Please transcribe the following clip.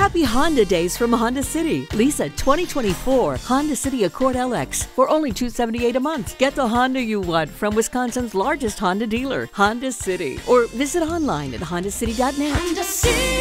Happy Honda Days from Honda City. Lease a, 2024 Honda City Accord LX for only $278 a month. Get the Honda you want from Wisconsin's largest Honda dealer, Honda City. Or visit online at hondacity.net. Honda City.